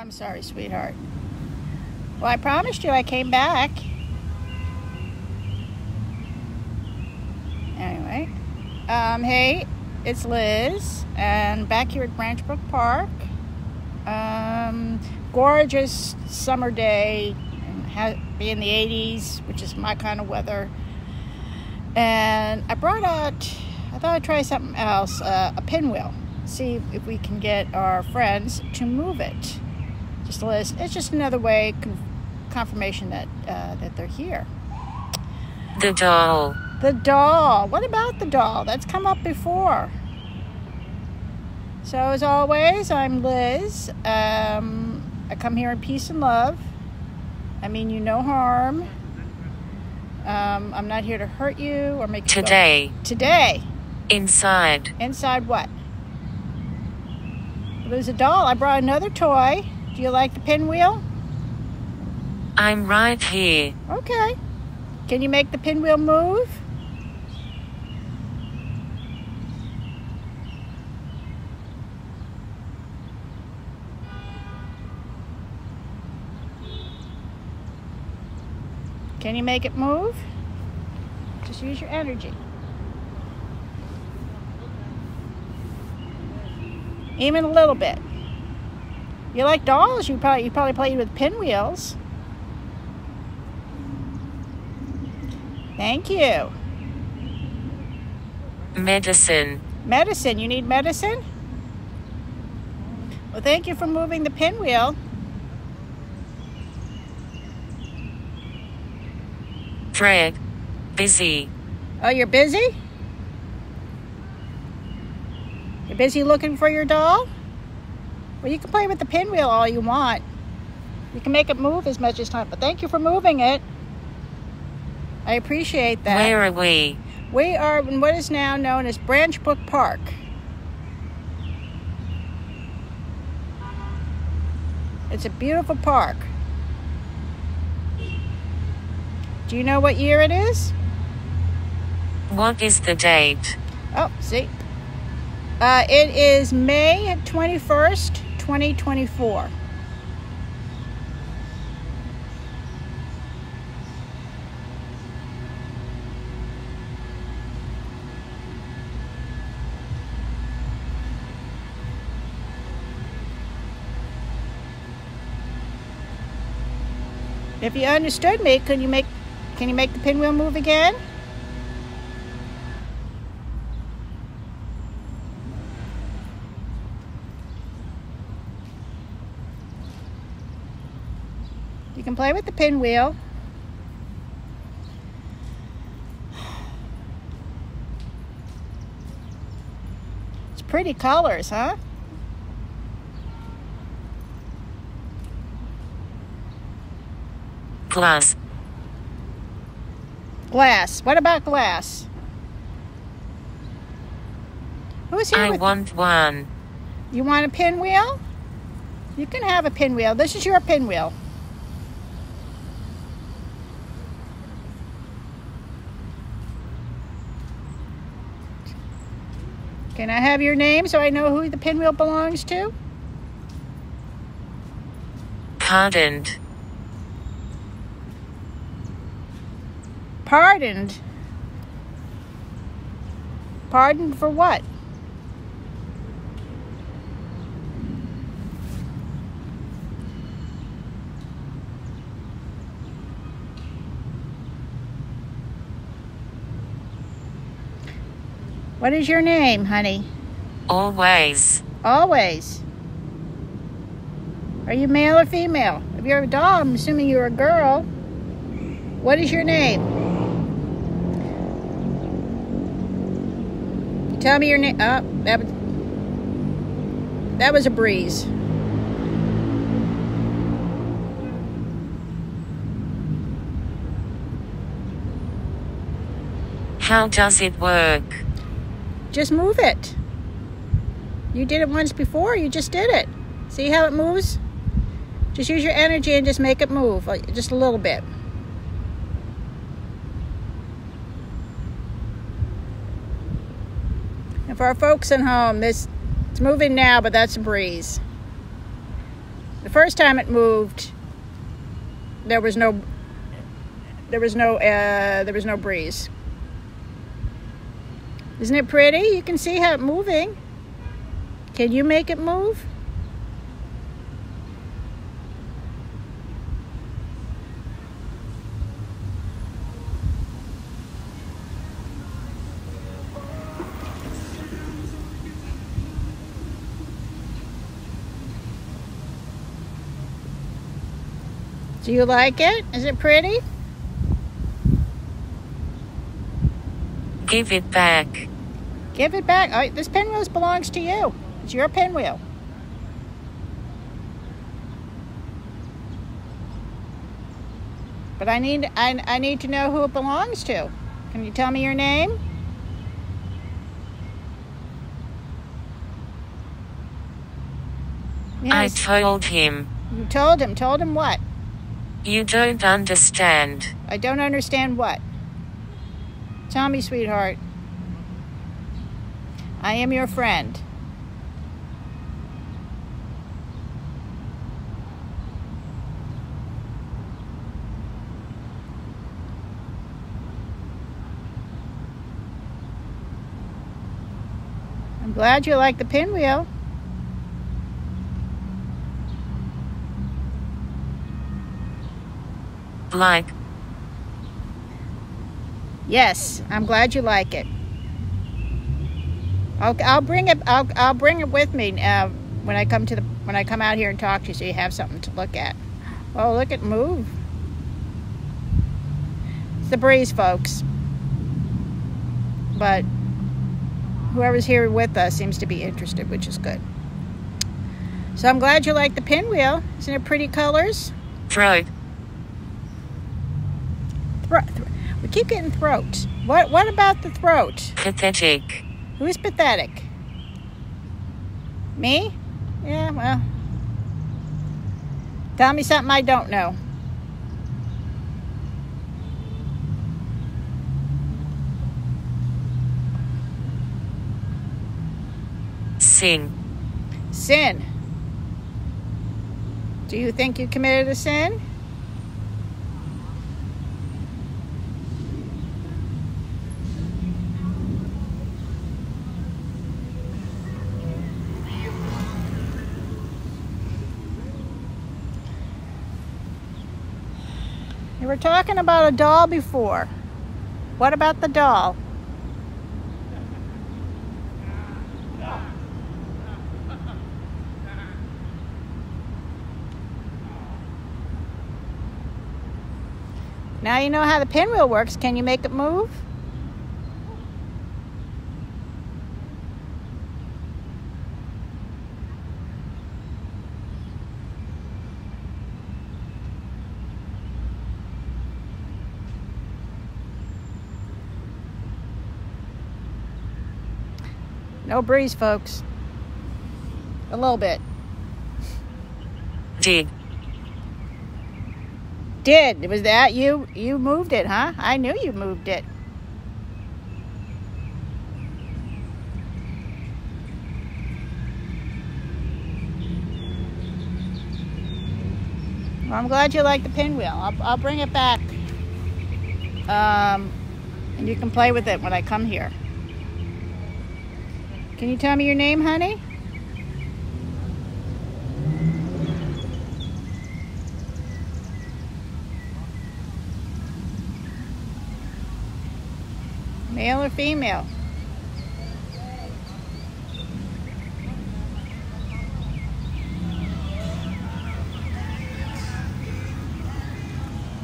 I'm sorry, sweetheart. Well, I promised you I came back. Anyway, um, hey, it's Liz, and back here at Branch Brook Park. Um, gorgeous summer day, be in the 80s, which is my kind of weather. And I brought out, I thought I'd try something else, uh, a pinwheel. See if we can get our friends to move it. Liz, it's just another way, con- confirmation that uh, that they're here. The doll. The doll. What about the doll? That's come up before. So, as always, I'm Liz. Um, I come here in peace and love. I mean you no harm. Um, I'm not here to hurt you or make you Today. Go. Today. Inside. Inside what? Well, there's a doll. I brought another toy. Do you like the pinwheel? I'm right here. Okay. Can you make the pinwheel move? Can you make it move? Just use your energy. Even a little bit. You like dolls? You probably you probably played with pinwheels. Thank you. Medicine. Medicine. You need medicine? Well, thank you for moving the pinwheel. Fred. Busy. Oh, you're busy? You're busy looking for your doll? Well, you can play with the pinwheel all you want. You can make it move as much as time, but thank you for moving it. I appreciate that. Where are we? We are in what is now known as Branch Brook Park. It's a beautiful park. Do you know what year it is? What is the date? Oh, see. Uh, it is May 21st, 2024. If you understood me, can you make can you make the pinwheel move again? Can play with the pinwheel. It's pretty colors, huh? Glass. Glass. What about glass? Who's here I want one. You want a pinwheel? You can have a pinwheel. This is your pinwheel. Can I have your name so I know who the pinwheel belongs to? Pardoned. Pardoned. Pardoned for what? What is your name, honey? Always. Always. Are you male or female? If you're a doll, I'm assuming you're a girl. What is your name? Tell me your name. Oh, that was, that was a breeze. How does it work? Just move it. You did it once before, you just did it. See how it moves? Just use your energy and just make it move, just a little bit. And for our folks at home, this it's moving now, but that's a breeze. The The first time it moved, there was no there was no uh, there was no breeze. Isn't it pretty? You can see how it's moving. Can you make it move? Do you like it? Is it pretty? Give it back. Give it back. Oh, this pinwheel belongs to you. It's your pinwheel. But I need I, I need to know who it belongs to. Can you tell me your name? Yes. I told him. you told him. Told him what? You don't understand. I don't understand what. Me, sweetheart. I am your friend. I'm glad you like the pinwheel. Like, Yes, I'm glad you like it. I'll, I'll bring it. I'll, I'll bring it with me uh, when I come to the when I come out here and talk to you, so you have something to look at. Oh, look at move. It's the breeze, folks. But whoever's here with us seems to be interested, which is good. So I'm glad you like the pinwheel. Isn't it pretty colors? throat, keep getting throat. What? What about the throat? pathetic. Who's pathetic? Me? Yeah, well. Tell me something I don't know. Sin. Sin. Do you think you committed a sin? Were talking about a doll before. What about the doll? Now you know how the pinwheel works. Can you make it move? No breeze, folks. A little bit. Did. Did was that you? You moved it, huh? I knew you moved it. Well, I'm glad you like the pinwheel. I'll, I'll bring it back. Um, and you can play with it when I come here. Can you tell me your name, honey? Male or female?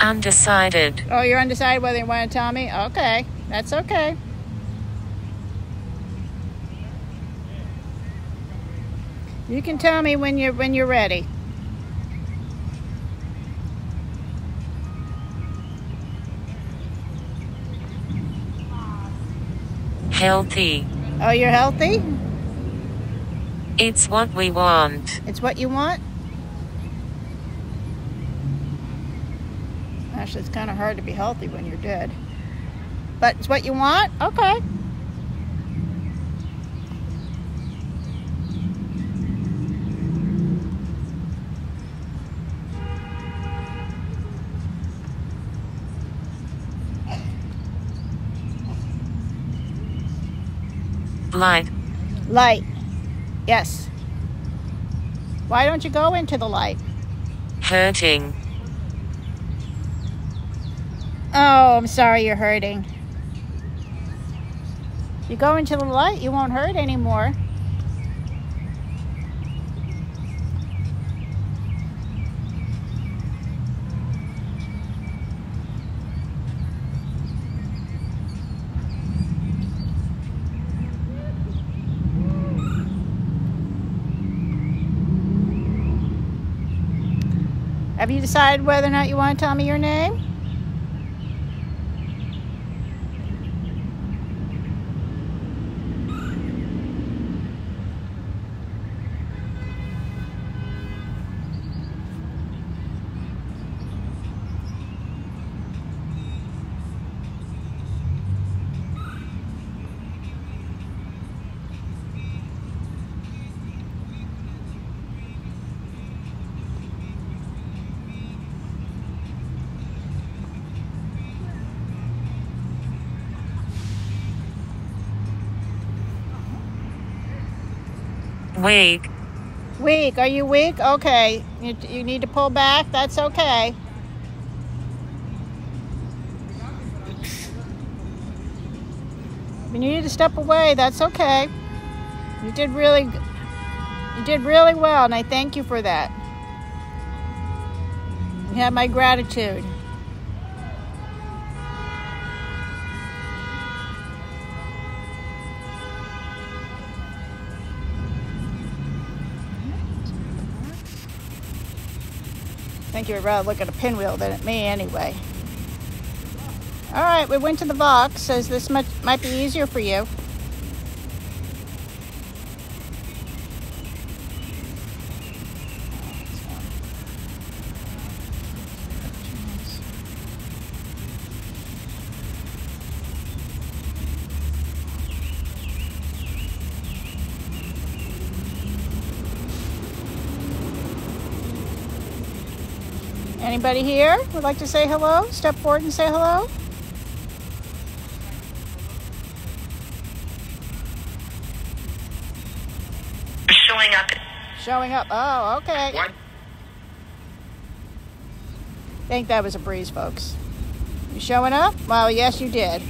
Undecided. Oh, you're undecided whether you want to tell me? Okay, that's okay. You can tell me when you're when you're ready. Healthy. Oh, you're healthy? It's what we want. It's what you want? Actually, it's kind of hard to be healthy when you're dead. But it's what you want? Okay. Light. Light. Yes. Why don't you go into the light? Hurting. Oh, I'm sorry you're hurting. You go into the light, you won't hurt anymore. Have you decided whether or not you want to tell me your name? Weak. Weak. Are you weak? Okay. You, you need to pull back. That's okay. If you need to step away, that's okay. You did really you did really well and I thank you for that. You have my gratitude. I think you would rather look at a pinwheel than at me anyway. All right, we went to the box. Says this might, might be easier for you. Anybody here would like to say hello? Step forward and say hello. Showing up. Showing up. Oh, okay. What? think that was a breeze, folks. You showing up? Well, yes, you did.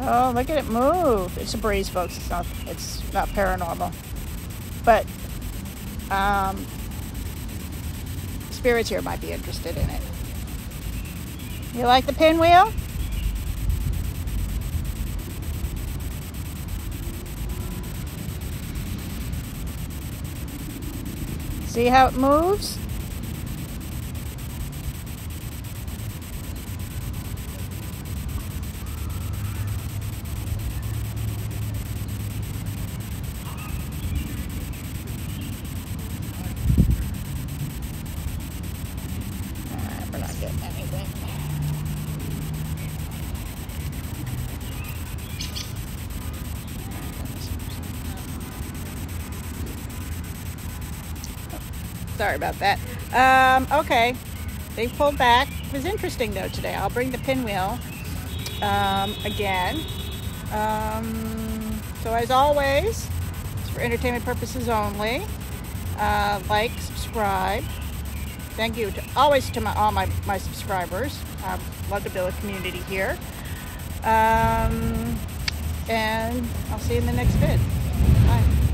Oh, look at it move. It's a breeze, folks. It's not it's not paranormal. But um spirits here might be interested in it. You like the pinwheel? See how it moves? Alright, we're not getting anything. Sorry about that. Um, okay, they pulled back. It was interesting though today. I'll bring the pinwheel um, again. Um, so as always, it's for entertainment purposes only. Uh, like, subscribe. Thank you to, always to my, all my, my subscribers. I love to build a community here. Um, and I'll see you in the next vid. Bye.